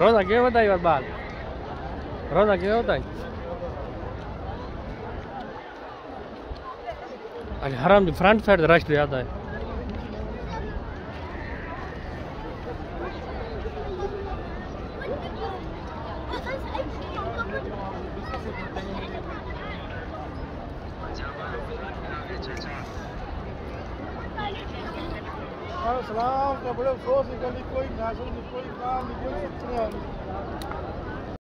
रोजा क्या बताई बात बात रोजा क्या बताई अरे हराम जी फ्रंट साइड रश ज़्यादा है। सलाम का बड़े अफसोस निकली कोई नाशल कोई काम नहीं।